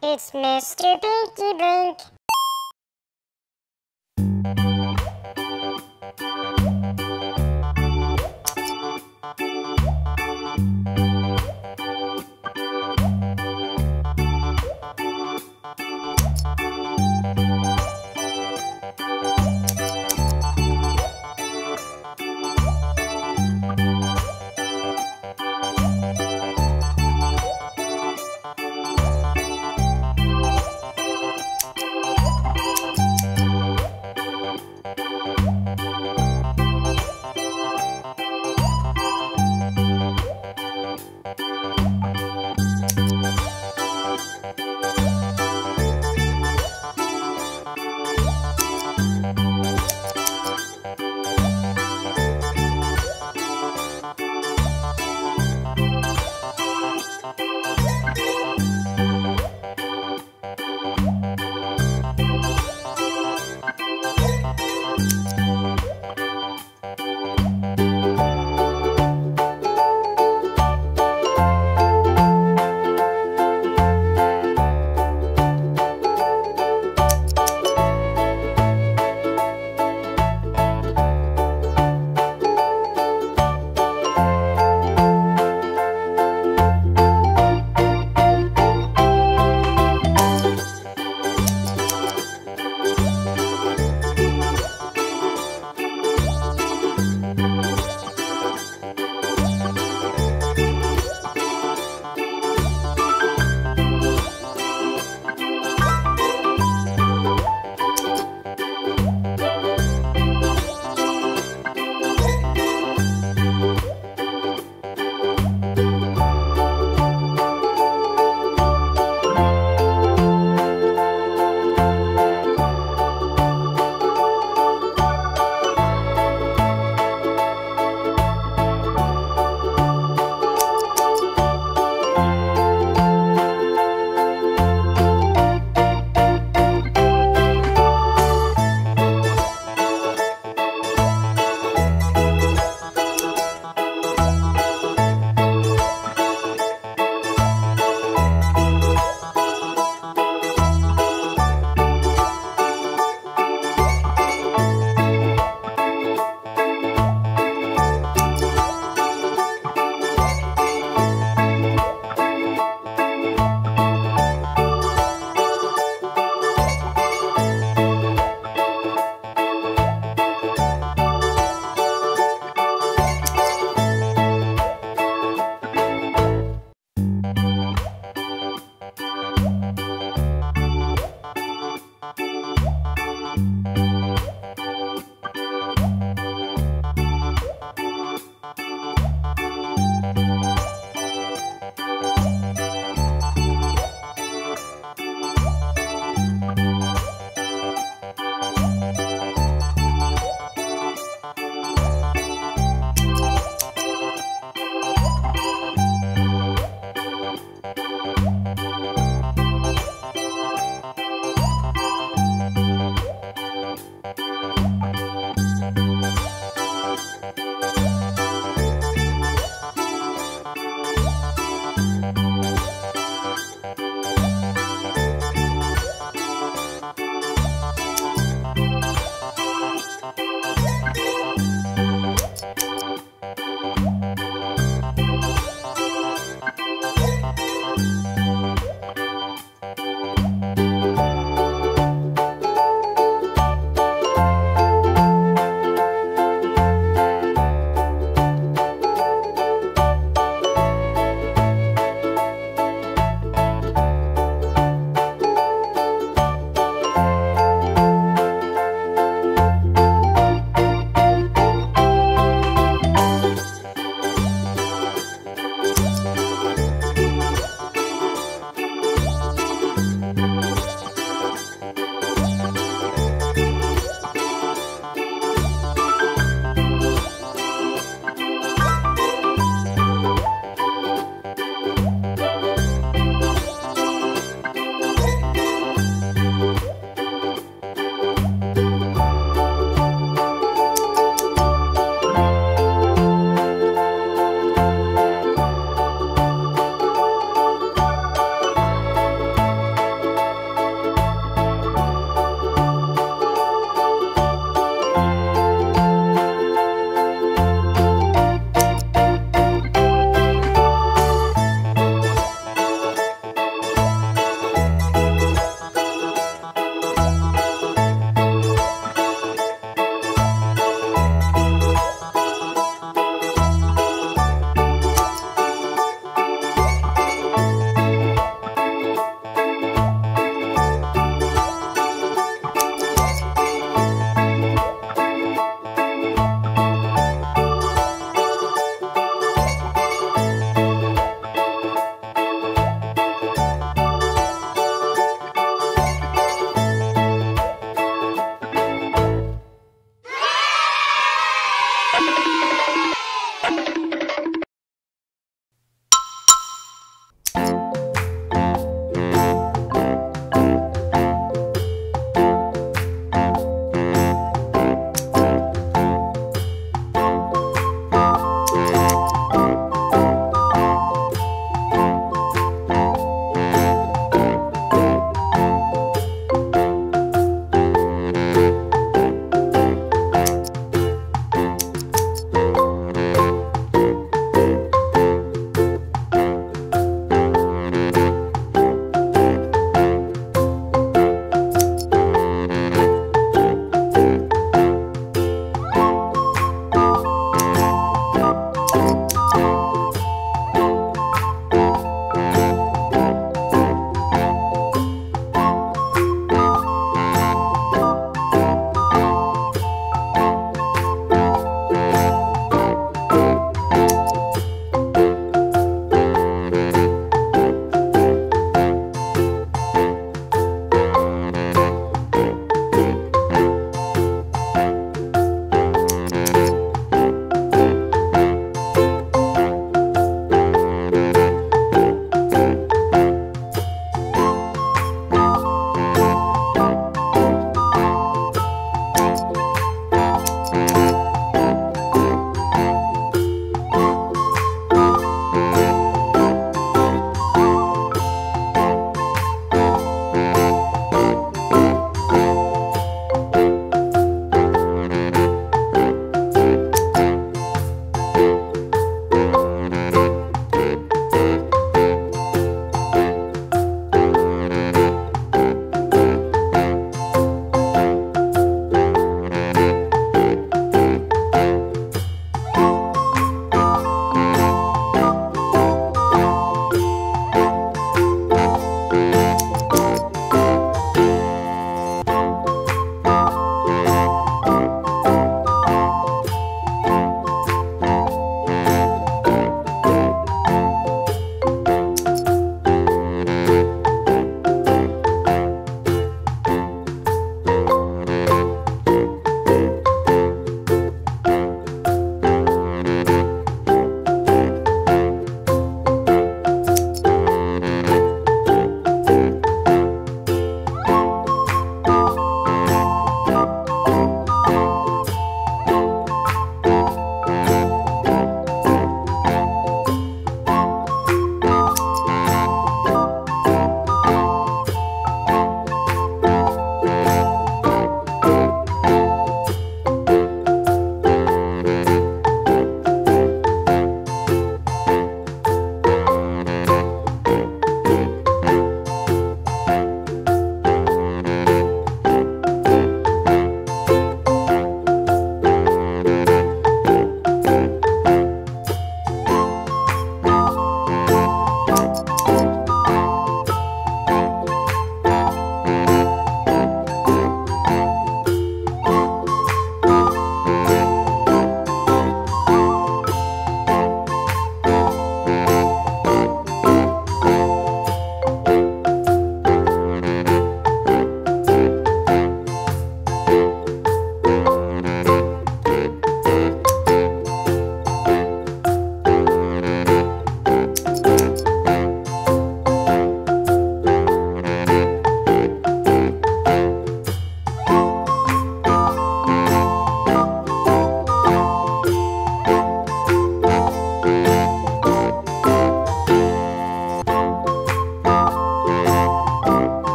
It's Mr. Pinky Brink.